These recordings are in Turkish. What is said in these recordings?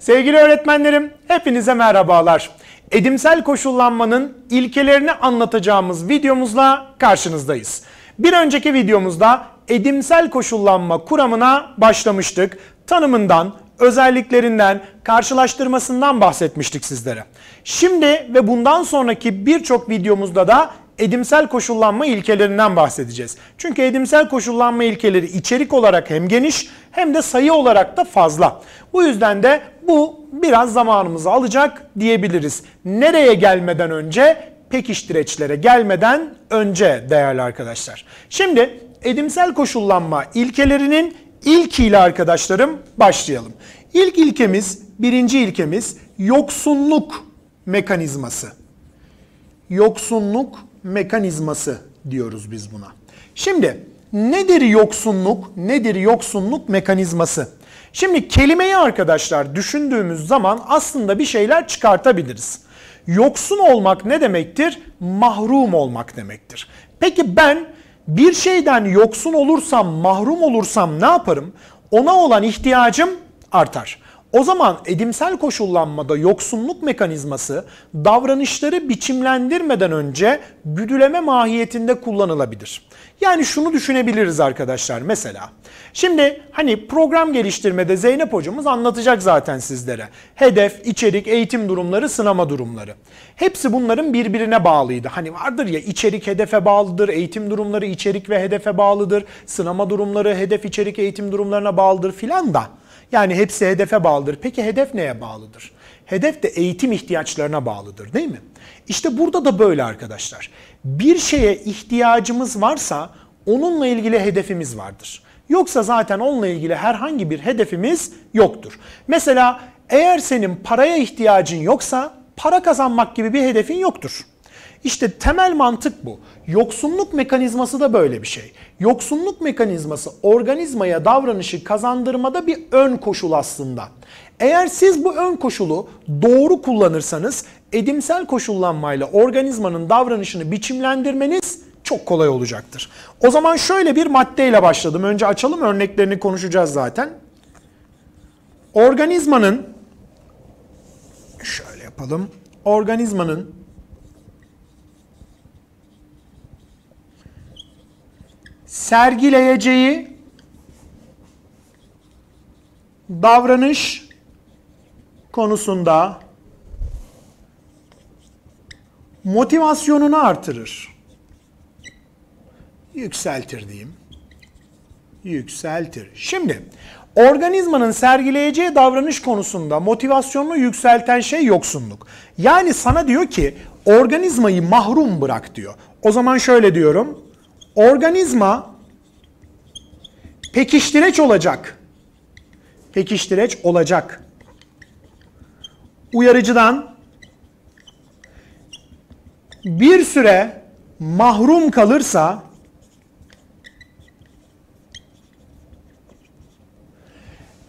Sevgili öğretmenlerim, hepinize merhabalar. Edimsel koşullanmanın ilkelerini anlatacağımız videomuzla karşınızdayız. Bir önceki videomuzda edimsel koşullanma kuramına başlamıştık. Tanımından, özelliklerinden, karşılaştırmasından bahsetmiştik sizlere. Şimdi ve bundan sonraki birçok videomuzda da edimsel koşullanma ilkelerinden bahsedeceğiz. Çünkü edimsel koşullanma ilkeleri içerik olarak hem geniş hem de sayı olarak da fazla. Bu yüzden de bu biraz zamanımızı alacak diyebiliriz. Nereye gelmeden önce? Pekiştireçlere gelmeden önce değerli arkadaşlar. Şimdi edimsel koşullanma ilkelerinin ilkiyle arkadaşlarım başlayalım. İlk ilkemiz, birinci ilkemiz yoksunluk mekanizması. Yoksunluk mekanizması diyoruz biz buna. Şimdi nedir yoksunluk? Nedir yoksunluk mekanizması? Şimdi kelimeyi arkadaşlar düşündüğümüz zaman aslında bir şeyler çıkartabiliriz. Yoksun olmak ne demektir? Mahrum olmak demektir. Peki ben bir şeyden yoksun olursam, mahrum olursam ne yaparım? Ona olan ihtiyacım artar. O zaman edimsel koşullanmada yoksunluk mekanizması davranışları biçimlendirmeden önce güdüleme mahiyetinde kullanılabilir. Yani şunu düşünebiliriz arkadaşlar mesela. Şimdi hani program geliştirmede Zeynep hocamız anlatacak zaten sizlere. Hedef, içerik, eğitim durumları, sınama durumları. Hepsi bunların birbirine bağlıydı. Hani vardır ya içerik hedefe bağlıdır, eğitim durumları içerik ve hedefe bağlıdır, sınama durumları hedef, içerik, eğitim durumlarına bağlıdır filan da. Yani hepsi hedefe bağlıdır. Peki hedef neye bağlıdır? Hedef de eğitim ihtiyaçlarına bağlıdır değil mi? İşte burada da böyle arkadaşlar. Bir şeye ihtiyacımız varsa onunla ilgili hedefimiz vardır. Yoksa zaten onunla ilgili herhangi bir hedefimiz yoktur. Mesela eğer senin paraya ihtiyacın yoksa para kazanmak gibi bir hedefin yoktur. İşte temel mantık bu. Yoksunluk mekanizması da böyle bir şey. Yoksunluk mekanizması organizmaya davranışı kazandırmada bir ön koşul aslında. Eğer siz bu ön koşulu doğru kullanırsanız edimsel koşullanmayla organizmanın davranışını biçimlendirmeniz çok kolay olacaktır. O zaman şöyle bir maddeyle başladım. Önce açalım örneklerini konuşacağız zaten. Organizmanın şöyle yapalım. Organizmanın sergileyeceği davranış konusunda motivasyonunu artırır. Yükseltir diyeyim. Yükseltir. Şimdi organizmanın sergileyeceği davranış konusunda motivasyonunu yükselten şey yoksunluk. Yani sana diyor ki organizmayı mahrum bırak diyor. O zaman şöyle diyorum organizma pekiştireç olacak. Pekiştireç olacak. Uyarıcıdan bir süre mahrum kalırsa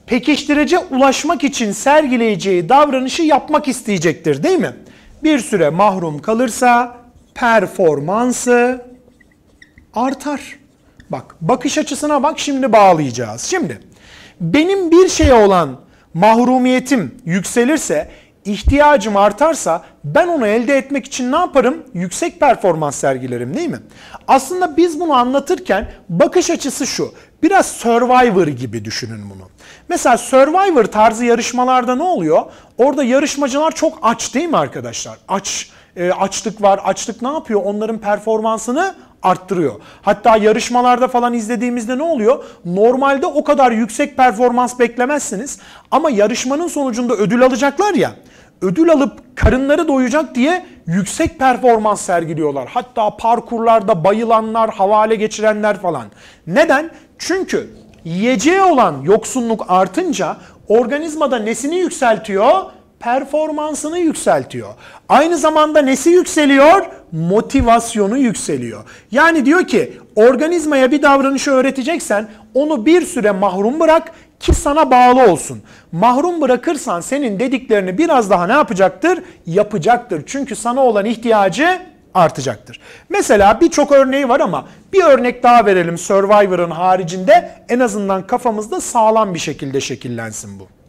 pekiştirece ulaşmak için sergileyeceği davranışı yapmak isteyecektir değil mi? Bir süre mahrum kalırsa performansı artar. Bak bakış açısına bak şimdi bağlayacağız. Şimdi benim bir şeye olan mahrumiyetim yükselirse, ihtiyacım artarsa ben onu elde etmek için ne yaparım? Yüksek performans sergilerim değil mi? Aslında biz bunu anlatırken bakış açısı şu. Biraz Survivor gibi düşünün bunu. Mesela Survivor tarzı yarışmalarda ne oluyor? Orada yarışmacılar çok aç değil mi arkadaşlar? Aç, e, açlık var. Açlık ne yapıyor? Onların performansını arttırıyor. Hatta yarışmalarda falan izlediğimizde ne oluyor? Normalde o kadar yüksek performans beklemezsiniz ama yarışmanın sonucunda ödül alacaklar ya. Ödül alıp karınları doyacak diye yüksek performans sergiliyorlar. Hatta parkurlarda bayılanlar, havale geçirenler falan. Neden? Çünkü yiyeceği olan yoksunluk artınca organizmada nesini yükseltiyor? Performansını yükseltiyor. Aynı zamanda nesi yükseliyor? Motivasyonu yükseliyor. Yani diyor ki organizmaya bir davranışı öğreteceksen onu bir süre mahrum bırak ki sana bağlı olsun. Mahrum bırakırsan senin dediklerini biraz daha ne yapacaktır? Yapacaktır. Çünkü sana olan ihtiyacı artacaktır. Mesela birçok örneği var ama bir örnek daha verelim Survivor'ın haricinde en azından kafamızda sağlam bir şekilde şekillensin bu.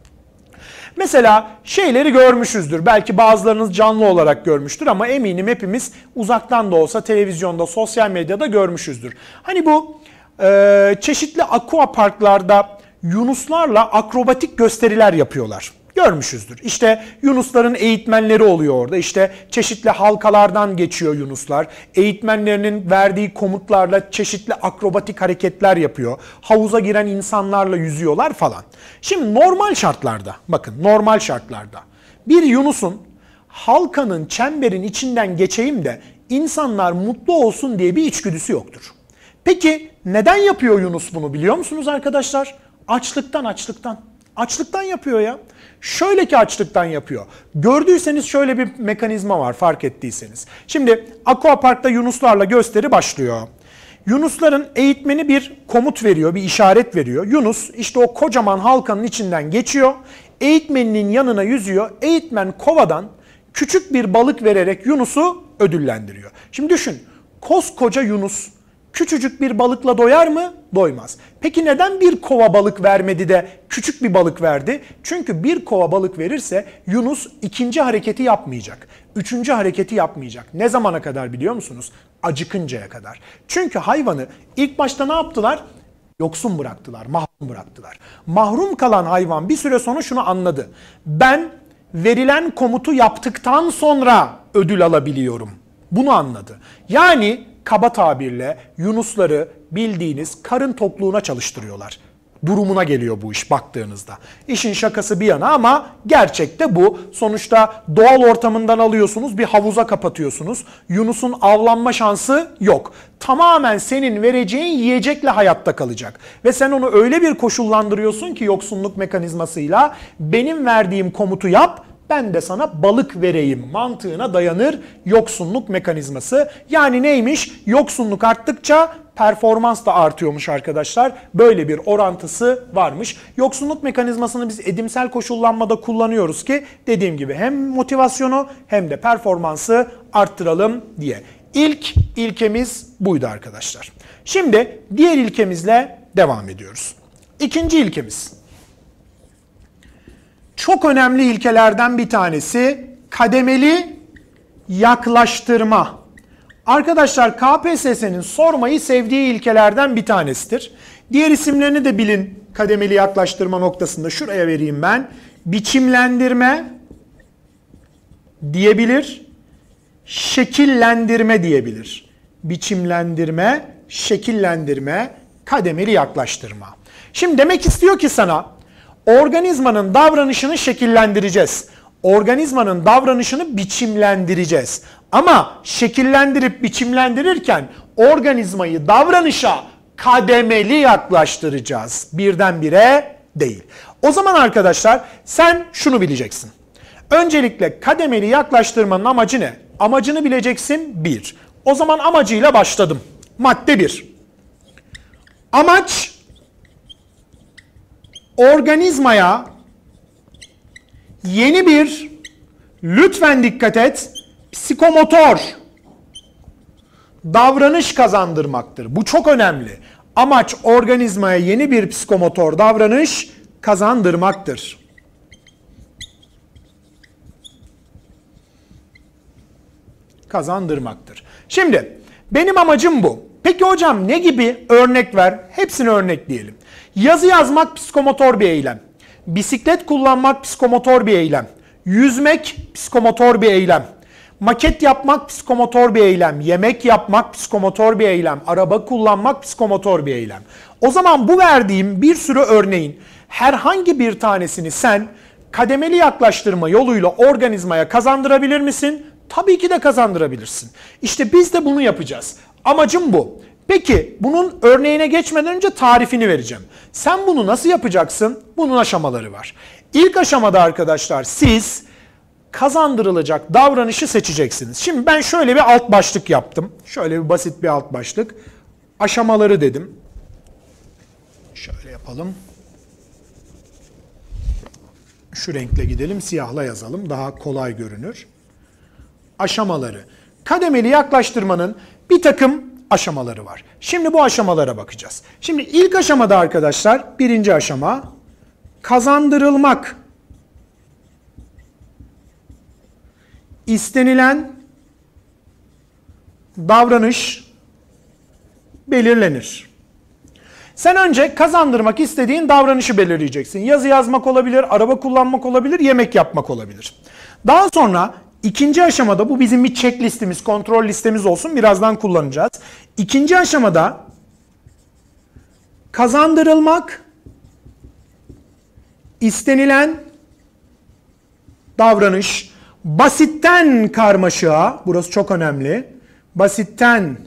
Mesela şeyleri görmüşüzdür. Belki bazılarınız canlı olarak görmüştür ama eminim hepimiz uzaktan da olsa televizyonda, sosyal medyada görmüşüzdür. Hani bu e, çeşitli aqua parklarda yunuslarla akrobatik gösteriler yapıyorlar görmüşüzdür. İşte Yunusların eğitmenleri oluyor orada. İşte çeşitli halkalardan geçiyor Yunuslar. Eğitmenlerinin verdiği komutlarla çeşitli akrobatik hareketler yapıyor. Havuza giren insanlarla yüzüyorlar falan. Şimdi normal şartlarda, bakın normal şartlarda bir Yunus'un halkanın, çemberin içinden geçeyim de insanlar mutlu olsun diye bir içgüdüsü yoktur. Peki neden yapıyor Yunus bunu biliyor musunuz arkadaşlar? Açlıktan, açlıktan. Açlıktan yapıyor ya. Şöyle ki açlıktan yapıyor. Gördüyseniz şöyle bir mekanizma var fark ettiyseniz. Şimdi Aquapark'ta Yunuslarla gösteri başlıyor. Yunusların eğitmeni bir komut veriyor, bir işaret veriyor. Yunus işte o kocaman halkanın içinden geçiyor. Eğitmeninin yanına yüzüyor. Eğitmen kovadan küçük bir balık vererek Yunus'u ödüllendiriyor. Şimdi düşün koskoca Yunus küçücük bir balıkla doyar mı? Doymaz. Peki neden bir kova balık vermedi de küçük bir balık verdi? Çünkü bir kova balık verirse Yunus ikinci hareketi yapmayacak. Üçüncü hareketi yapmayacak. Ne zamana kadar biliyor musunuz? Acıkıncaya kadar. Çünkü hayvanı ilk başta ne yaptılar? Yoksun bıraktılar, mahrum bıraktılar. Mahrum kalan hayvan bir süre sonra şunu anladı. Ben verilen komutu yaptıktan sonra ödül alabiliyorum. Bunu anladı. Yani kaba tabirle Yunusları bildiğiniz karın tokluğuna çalıştırıyorlar. Durumuna geliyor bu iş baktığınızda. İşin şakası bir yana ama gerçekte bu. Sonuçta doğal ortamından alıyorsunuz bir havuza kapatıyorsunuz. Yunus'un avlanma şansı yok. Tamamen senin vereceğin yiyecekle hayatta kalacak. Ve sen onu öyle bir koşullandırıyorsun ki yoksunluk mekanizmasıyla benim verdiğim komutu yap ben de sana balık vereyim mantığına dayanır yoksunluk mekanizması. Yani neymiş? Yoksunluk arttıkça performans da artıyormuş arkadaşlar. Böyle bir orantısı varmış. Yoksunluk mekanizmasını biz edimsel koşullanmada kullanıyoruz ki dediğim gibi hem motivasyonu hem de performansı arttıralım diye. İlk ilkemiz buydu arkadaşlar. Şimdi diğer ilkemizle devam ediyoruz. İkinci ilkemiz çok önemli ilkelerden bir tanesi kademeli yaklaştırma. Arkadaşlar KPSS'nin sormayı sevdiği ilkelerden bir tanesidir. Diğer isimlerini de bilin kademeli yaklaştırma noktasında. Şuraya vereyim ben. Biçimlendirme diyebilir. Şekillendirme diyebilir. Biçimlendirme, şekillendirme, kademeli yaklaştırma. Şimdi demek istiyor ki sana organizmanın davranışını şekillendireceğiz. Organizmanın davranışını biçimlendireceğiz. Ama şekillendirip biçimlendirirken organizmayı davranışa kademeli yaklaştıracağız. Birdenbire değil. O zaman arkadaşlar sen şunu bileceksin. Öncelikle kademeli yaklaştırmanın amacı ne? Amacını bileceksin bir. O zaman amacıyla başladım. Madde bir. Amaç organizmaya yeni bir lütfen dikkat et psikomotor davranış kazandırmaktır. Bu çok önemli. Amaç organizmaya yeni bir psikomotor davranış kazandırmaktır. Kazandırmaktır. Şimdi benim amacım bu. Peki hocam ne gibi örnek ver? Hepsini örnekleyelim. Yazı yazmak psikomotor bir eylem. Bisiklet kullanmak psikomotor bir eylem. Yüzmek psikomotor bir eylem. Maket yapmak psikomotor bir eylem. Yemek yapmak psikomotor bir eylem. Araba kullanmak psikomotor bir eylem. O zaman bu verdiğim bir sürü örneğin herhangi bir tanesini sen kademeli yaklaştırma yoluyla organizmaya kazandırabilir misin? Tabii ki de kazandırabilirsin. İşte biz de bunu yapacağız. Amacım bu. Peki bunun örneğine geçmeden önce tarifini vereceğim. Sen bunu nasıl yapacaksın? Bunun aşamaları var. İlk aşamada arkadaşlar siz kazandırılacak davranışı seçeceksiniz. Şimdi ben şöyle bir alt başlık yaptım. Şöyle bir basit bir alt başlık. Aşamaları dedim. Şöyle yapalım. Şu renkle gidelim, siyahla yazalım. Daha kolay görünür. Aşamaları. Kademeli yaklaştırmanın bir takım aşamaları var. Şimdi bu aşamalara bakacağız. Şimdi ilk aşamada arkadaşlar birinci aşama kazandırılmak. istenilen davranış belirlenir. Sen önce kazandırmak istediğin davranışı belirleyeceksin. Yazı yazmak olabilir, araba kullanmak olabilir, yemek yapmak olabilir. Daha sonra ikinci aşamada bu bizim bir check listemiz, kontrol listemiz olsun. Birazdan kullanacağız. İkinci aşamada kazandırılmak istenilen davranış basitten karmaşığa, burası çok önemli. Basitten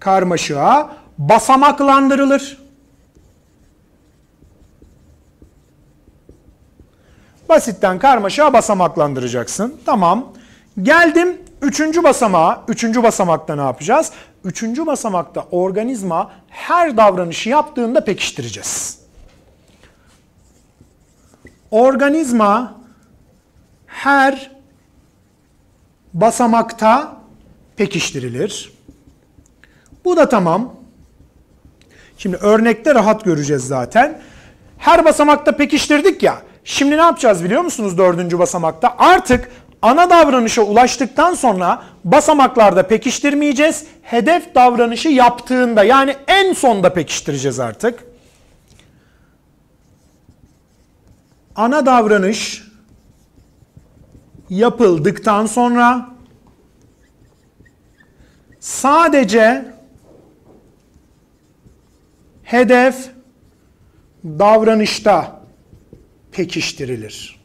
karmaşığa basamaklandırılır. Basitten karmaşığa basamaklandıracaksın. Tamam. Geldim üçüncü basamağa. Üçüncü basamakta ne yapacağız? Üçüncü basamakta organizma her davranışı yaptığında pekiştireceğiz. Organizma her basamakta pekiştirilir. Bu da tamam. Şimdi örnekte rahat göreceğiz zaten. Her basamakta pekiştirdik ya. Şimdi ne yapacağız biliyor musunuz dördüncü basamakta? Artık ana davranışa ulaştıktan sonra basamaklarda pekiştirmeyeceğiz. Hedef davranışı yaptığında yani en sonda pekiştireceğiz artık. Ana davranış yapıldıktan sonra sadece hedef davranışta pekiştirilir.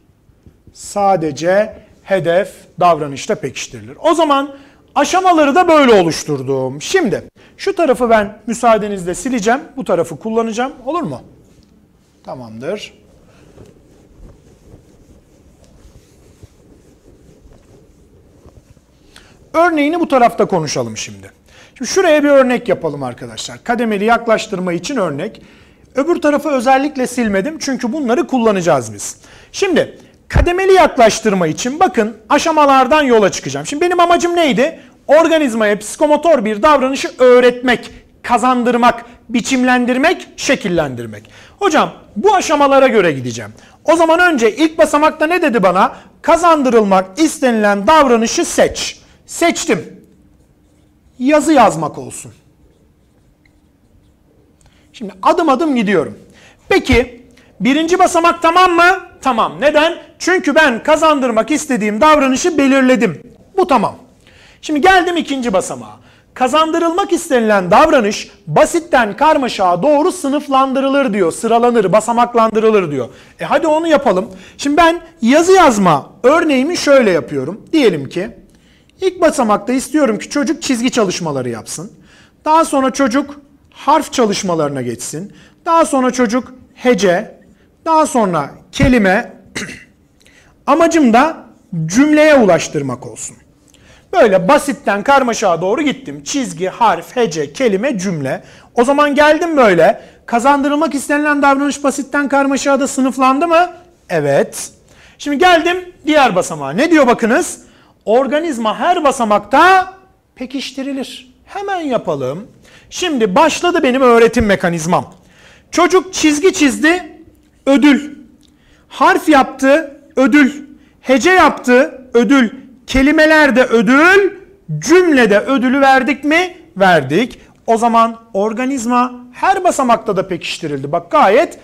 Sadece hedef davranışta pekiştirilir. O zaman aşamaları da böyle oluşturdum. Şimdi şu tarafı ben müsaadenizle sileceğim. Bu tarafı kullanacağım. Olur mu? Tamamdır. Örneğini bu tarafta konuşalım şimdi. Şimdi şuraya bir örnek yapalım arkadaşlar. Kademeli yaklaştırma için örnek. Öbür tarafı özellikle silmedim çünkü bunları kullanacağız biz. Şimdi kademeli yaklaştırma için bakın aşamalardan yola çıkacağım. Şimdi benim amacım neydi? Organizmaya psikomotor bir davranışı öğretmek, kazandırmak, biçimlendirmek, şekillendirmek. Hocam bu aşamalara göre gideceğim. O zaman önce ilk basamakta ne dedi bana? Kazandırılmak istenilen davranışı seç. Seçtim yazı yazmak olsun. Şimdi adım adım gidiyorum. Peki birinci basamak tamam mı? Tamam. Neden? Çünkü ben kazandırmak istediğim davranışı belirledim. Bu tamam. Şimdi geldim ikinci basamağa. Kazandırılmak istenilen davranış basitten karmaşağa doğru sınıflandırılır diyor. Sıralanır, basamaklandırılır diyor. E hadi onu yapalım. Şimdi ben yazı yazma örneğimi şöyle yapıyorum. Diyelim ki İlk basamakta istiyorum ki çocuk çizgi çalışmaları yapsın. Daha sonra çocuk harf çalışmalarına geçsin. Daha sonra çocuk hece, daha sonra kelime. Amacım da cümleye ulaştırmak olsun. Böyle basitten karmaşağa doğru gittim. Çizgi, harf, hece, kelime, cümle. O zaman geldim böyle. Kazandırılmak istenilen davranış basitten karmaşağa da sınıflandı mı? Evet. Şimdi geldim diğer basamağa. Ne diyor bakınız? organizma her basamakta pekiştirilir. Hemen yapalım. Şimdi başladı benim öğretim mekanizmam. Çocuk çizgi çizdi, ödül. Harf yaptı, ödül. Hece yaptı, ödül. Kelimelerde ödül, cümlede ödülü verdik mi? Verdik. O zaman organizma her basamakta da pekiştirildi. Bak gayet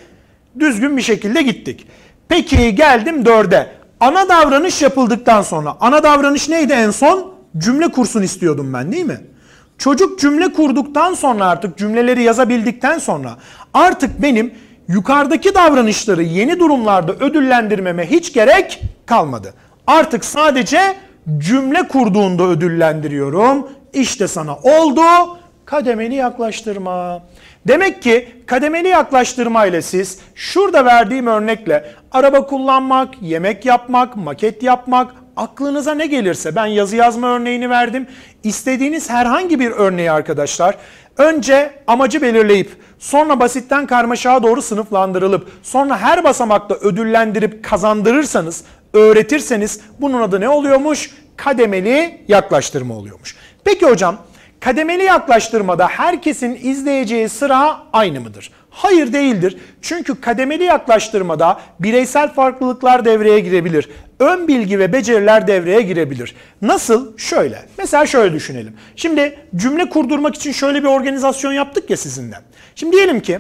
düzgün bir şekilde gittik. Peki geldim dörde. Ana davranış yapıldıktan sonra, ana davranış neydi en son? Cümle kursun istiyordum ben değil mi? Çocuk cümle kurduktan sonra artık cümleleri yazabildikten sonra artık benim yukarıdaki davranışları yeni durumlarda ödüllendirmeme hiç gerek kalmadı. Artık sadece cümle kurduğunda ödüllendiriyorum. İşte sana oldu kademeli yaklaştırma. Demek ki kademeli yaklaştırma ile siz şurada verdiğim örnekle araba kullanmak, yemek yapmak, maket yapmak, aklınıza ne gelirse ben yazı yazma örneğini verdim. İstediğiniz herhangi bir örneği arkadaşlar önce amacı belirleyip sonra basitten karmaşağa doğru sınıflandırılıp sonra her basamakta ödüllendirip kazandırırsanız, öğretirseniz bunun adı ne oluyormuş? Kademeli yaklaştırma oluyormuş. Peki hocam Kademeli yaklaştırmada herkesin izleyeceği sıra aynı mıdır? Hayır değildir. Çünkü kademeli yaklaştırmada bireysel farklılıklar devreye girebilir. Ön bilgi ve beceriler devreye girebilir. Nasıl? Şöyle. Mesela şöyle düşünelim. Şimdi cümle kurdurmak için şöyle bir organizasyon yaptık ya sizinle. Şimdi diyelim ki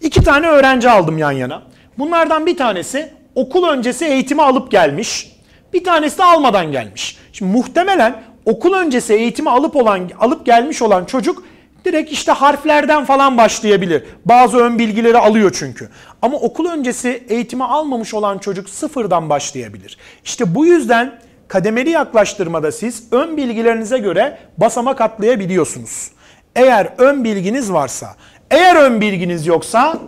iki tane öğrenci aldım yan yana. Bunlardan bir tanesi okul öncesi eğitimi alıp gelmiş. Bir tanesi de almadan gelmiş. Şimdi muhtemelen okul öncesi eğitimi alıp olan alıp gelmiş olan çocuk direkt işte harflerden falan başlayabilir. Bazı ön bilgileri alıyor çünkü. Ama okul öncesi eğitimi almamış olan çocuk sıfırdan başlayabilir. İşte bu yüzden kademeli yaklaştırmada siz ön bilgilerinize göre basamak atlayabiliyorsunuz. Eğer ön bilginiz varsa, eğer ön bilginiz yoksa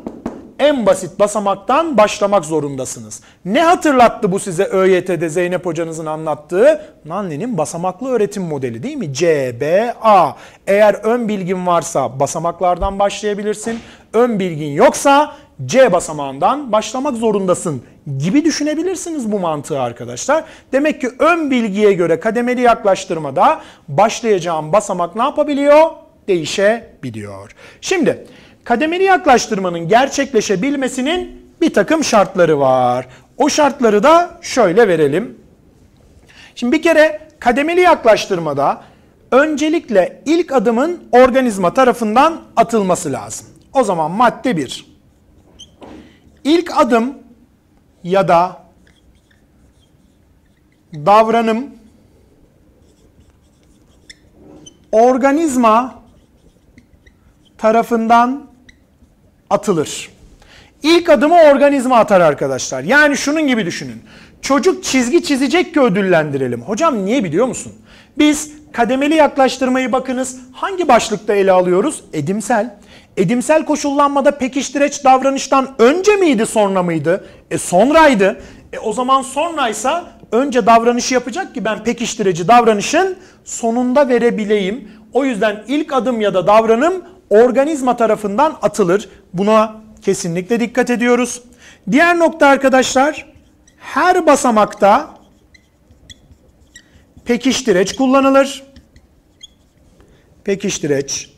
en basit basamaktan başlamak zorundasınız. Ne hatırlattı bu size ÖYT'de Zeynep hocanızın anlattığı? Nanli'nin basamaklı öğretim modeli değil mi? CBA. Eğer ön bilgin varsa basamaklardan başlayabilirsin. Ön bilgin yoksa C basamağından başlamak zorundasın gibi düşünebilirsiniz bu mantığı arkadaşlar. Demek ki ön bilgiye göre kademeli yaklaştırmada başlayacağım basamak ne yapabiliyor? Değişebiliyor. Şimdi kademeli yaklaştırmanın gerçekleşebilmesinin bir takım şartları var. O şartları da şöyle verelim. Şimdi bir kere kademeli yaklaştırmada öncelikle ilk adımın organizma tarafından atılması lazım. O zaman madde 1. İlk adım ya da davranım organizma tarafından atılır. İlk adımı organizma atar arkadaşlar. Yani şunun gibi düşünün. Çocuk çizgi çizecek ki ödüllendirelim. Hocam niye biliyor musun? Biz kademeli yaklaştırmayı bakınız hangi başlıkta ele alıyoruz? Edimsel. Edimsel koşullanmada pekiştireç davranıştan önce miydi sonra mıydı? E sonraydı. E o zaman sonraysa önce davranışı yapacak ki ben pekiştireci davranışın sonunda verebileyim. O yüzden ilk adım ya da davranım organizma tarafından atılır. Buna kesinlikle dikkat ediyoruz. Diğer nokta arkadaşlar her basamakta pekiştireç kullanılır. Pekiştireç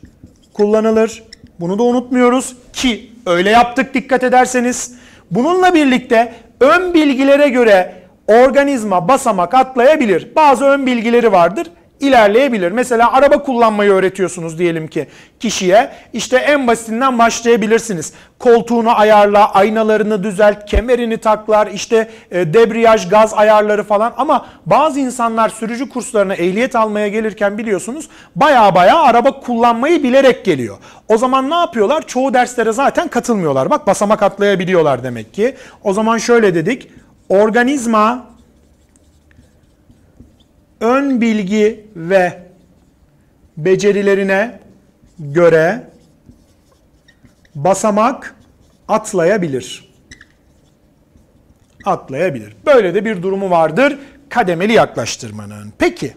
kullanılır. Bunu da unutmuyoruz ki öyle yaptık dikkat ederseniz. Bununla birlikte ön bilgilere göre organizma basamak atlayabilir. Bazı ön bilgileri vardır ilerleyebilir. Mesela araba kullanmayı öğretiyorsunuz diyelim ki kişiye. İşte en basitinden başlayabilirsiniz. Koltuğunu ayarla, aynalarını düzelt, kemerini taklar, işte e, debriyaj, gaz ayarları falan. Ama bazı insanlar sürücü kurslarına ehliyet almaya gelirken biliyorsunuz baya baya araba kullanmayı bilerek geliyor. O zaman ne yapıyorlar? Çoğu derslere zaten katılmıyorlar. Bak basamak atlayabiliyorlar demek ki. O zaman şöyle dedik. Organizma ön bilgi ve becerilerine göre basamak atlayabilir. Atlayabilir. Böyle de bir durumu vardır kademeli yaklaştırmanın. Peki,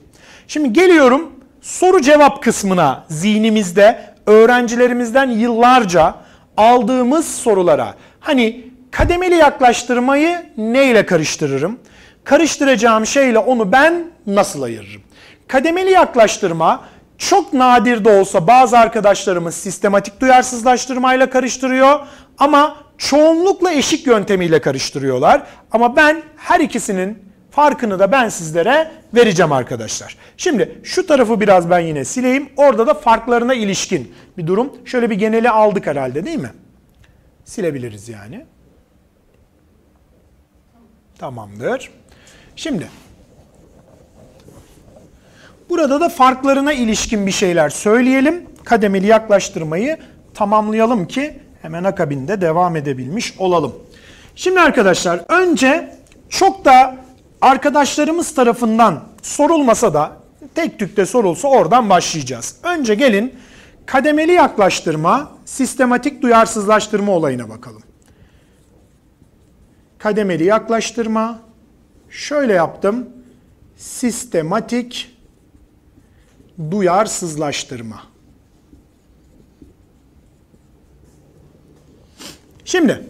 şimdi geliyorum soru cevap kısmına zihnimizde öğrencilerimizden yıllarca aldığımız sorulara. Hani kademeli yaklaştırmayı neyle karıştırırım? Karıştıracağım şeyle onu ben nasıl ayırırım? Kademeli yaklaştırma çok nadir de olsa bazı arkadaşlarımız sistematik duyarsızlaştırmayla karıştırıyor ama çoğunlukla eşik yöntemiyle karıştırıyorlar. Ama ben her ikisinin farkını da ben sizlere vereceğim arkadaşlar. Şimdi şu tarafı biraz ben yine sileyim. Orada da farklarına ilişkin bir durum. Şöyle bir geneli aldık herhalde değil mi? Silebiliriz yani. Tamamdır. Şimdi burada da farklarına ilişkin bir şeyler söyleyelim. Kademeli yaklaştırmayı tamamlayalım ki hemen akabinde devam edebilmiş olalım. Şimdi arkadaşlar önce çok da arkadaşlarımız tarafından sorulmasa da tek tükte sorulsa oradan başlayacağız. Önce gelin kademeli yaklaştırma, sistematik duyarsızlaştırma olayına bakalım. Kademeli yaklaştırma, şöyle yaptım. Sistematik duyarsızlaştırma. Şimdi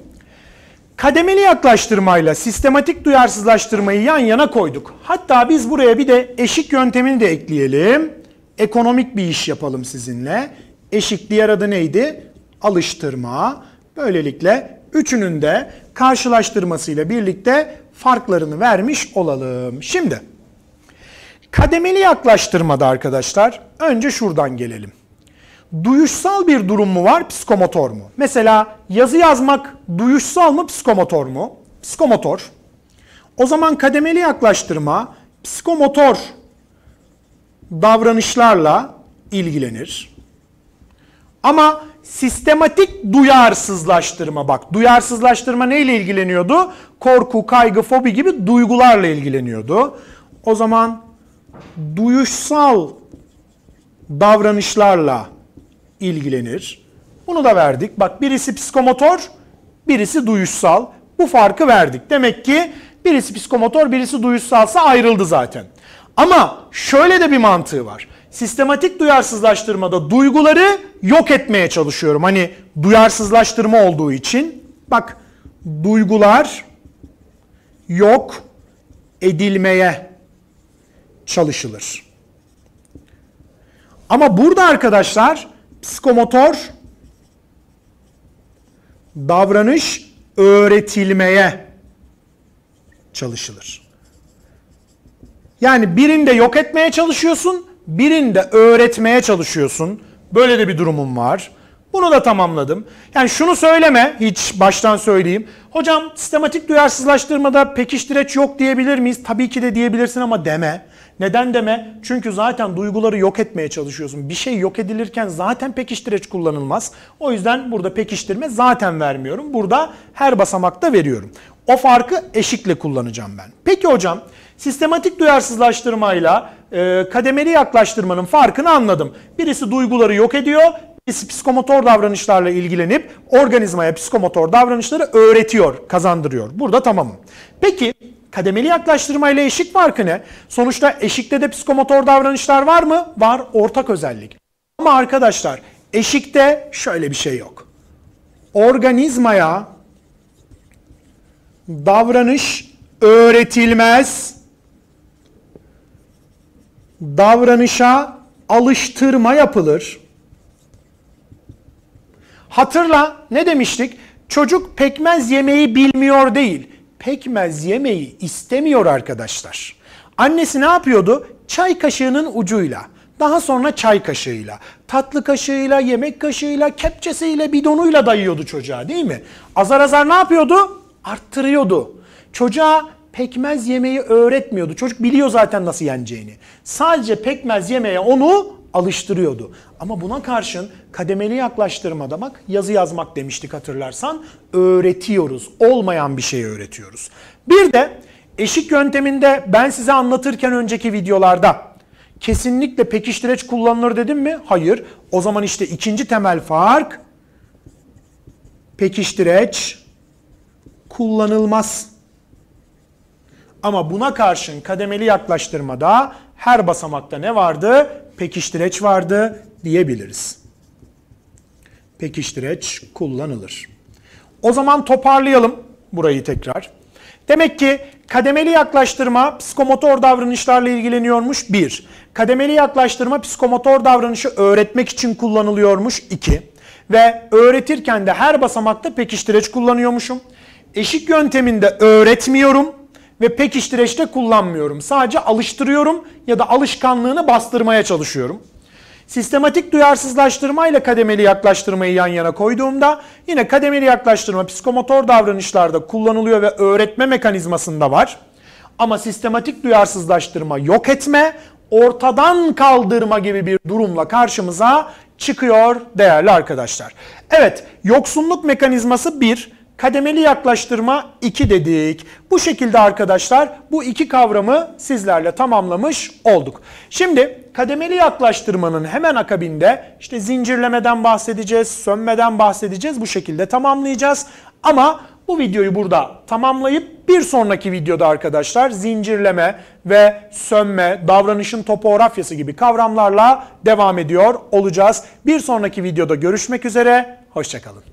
kademeli yaklaştırmayla sistematik duyarsızlaştırmayı yan yana koyduk. Hatta biz buraya bir de eşik yöntemini de ekleyelim. ekonomik bir iş yapalım sizinle. Eşik diğer adı neydi? Alıştırma. Böylelikle üçünün de karşılaştırmasıyla birlikte farklarını vermiş olalım. Şimdi kademeli yaklaştırmada arkadaşlar önce şuradan gelelim. Duyuşsal bir durum mu var, psikomotor mu? Mesela yazı yazmak duyuşsal mı, psikomotor mu? Psikomotor. O zaman kademeli yaklaştırma psikomotor davranışlarla ilgilenir. Ama sistematik duyarsızlaştırma bak duyarsızlaştırma neyle ilgileniyordu? Korku, kaygı, fobi gibi duygularla ilgileniyordu. O zaman duyuşsal davranışlarla ilgilenir. Bunu da verdik. Bak birisi psikomotor, birisi duyuşsal. Bu farkı verdik. Demek ki birisi psikomotor, birisi duyuşsalsa ayrıldı zaten. Ama şöyle de bir mantığı var. Sistematik duyarsızlaştırmada duyguları yok etmeye çalışıyorum. Hani duyarsızlaştırma olduğu için. Bak duygular yok edilmeye çalışılır. Ama burada arkadaşlar psikomotor davranış öğretilmeye çalışılır. Yani birinde yok etmeye çalışıyorsun, birinde öğretmeye çalışıyorsun. Böyle de bir durumum var. Bunu da tamamladım. Yani şunu söyleme, hiç baştan söyleyeyim. Hocam sistematik duyarsızlaştırmada pekiştireç yok diyebilir miyiz? Tabii ki de diyebilirsin ama deme. Neden deme? Çünkü zaten duyguları yok etmeye çalışıyorsun. Bir şey yok edilirken zaten pekiştireç kullanılmaz. O yüzden burada pekiştirme zaten vermiyorum. Burada her basamakta veriyorum. O farkı eşikle kullanacağım ben. Peki hocam sistematik duyarsızlaştırmayla e, kademeli yaklaştırmanın farkını anladım. Birisi duyguları yok ediyor, birisi psikomotor davranışlarla ilgilenip organizmaya psikomotor davranışları öğretiyor, kazandırıyor. Burada tamamım. Peki kademeli yaklaştırma ile eşik farkı ne? Sonuçta eşikte de psikomotor davranışlar var mı? Var, ortak özellik. Ama arkadaşlar eşikte şöyle bir şey yok. Organizmaya davranış öğretilmez. Davranışa alıştırma yapılır. Hatırla ne demiştik? Çocuk pekmez yemeği bilmiyor değil. Pekmez yemeği istemiyor arkadaşlar. Annesi ne yapıyordu? Çay kaşığının ucuyla, daha sonra çay kaşığıyla, tatlı kaşığıyla, yemek kaşığıyla, kepçesiyle, bidonuyla dayıyordu çocuğa değil mi? Azar azar ne yapıyordu? Arttırıyordu. Çocuğa pekmez yemeği öğretmiyordu. Çocuk biliyor zaten nasıl yeneceğini. Sadece pekmez yemeye onu alıştırıyordu. Ama buna karşın kademeli yaklaştırmada bak yazı yazmak demiştik hatırlarsan öğretiyoruz. Olmayan bir şey öğretiyoruz. Bir de eşik yönteminde ben size anlatırken önceki videolarda kesinlikle pekiştireç kullanılır dedim mi? Hayır. O zaman işte ikinci temel fark pekiştireç kullanılmaz. Ama buna karşın kademeli yaklaştırmada her basamakta ne vardı? Pekiştireç vardı diyebiliriz. Pekiştireç kullanılır. O zaman toparlayalım burayı tekrar. Demek ki kademeli yaklaştırma psikomotor davranışlarla ilgileniyormuş 1. Kademeli yaklaştırma psikomotor davranışı öğretmek için kullanılıyormuş 2. Ve öğretirken de her basamakta pekiştireç kullanıyormuşum. Eşik yönteminde öğretmiyorum ve pekiştireçte kullanmıyorum. Sadece alıştırıyorum ya da alışkanlığını bastırmaya çalışıyorum. Sistematik duyarsızlaştırma ile kademeli yaklaştırmayı yan yana koyduğumda yine kademeli yaklaştırma psikomotor davranışlarda kullanılıyor ve öğretme mekanizmasında var. Ama sistematik duyarsızlaştırma yok etme, ortadan kaldırma gibi bir durumla karşımıza çıkıyor değerli arkadaşlar. Evet, yoksunluk mekanizması bir, kademeli yaklaştırma 2 dedik. Bu şekilde arkadaşlar bu iki kavramı sizlerle tamamlamış olduk. Şimdi kademeli yaklaştırmanın hemen akabinde işte zincirlemeden bahsedeceğiz, sönmeden bahsedeceğiz. Bu şekilde tamamlayacağız. Ama bu videoyu burada tamamlayıp bir sonraki videoda arkadaşlar zincirleme ve sönme, davranışın topografyası gibi kavramlarla devam ediyor olacağız. Bir sonraki videoda görüşmek üzere, hoşçakalın.